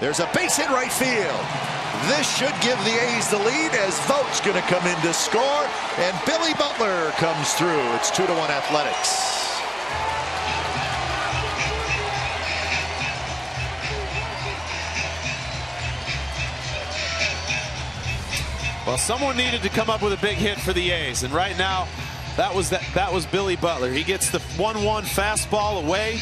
There's a base hit right field. This should give the A's the lead as Vogt's going to come in to score, and Billy Butler comes through. It's two to one Athletics. Well, someone needed to come up with a big hit for the A's, and right now, that was that. That was Billy Butler. He gets the 1-1 fastball away.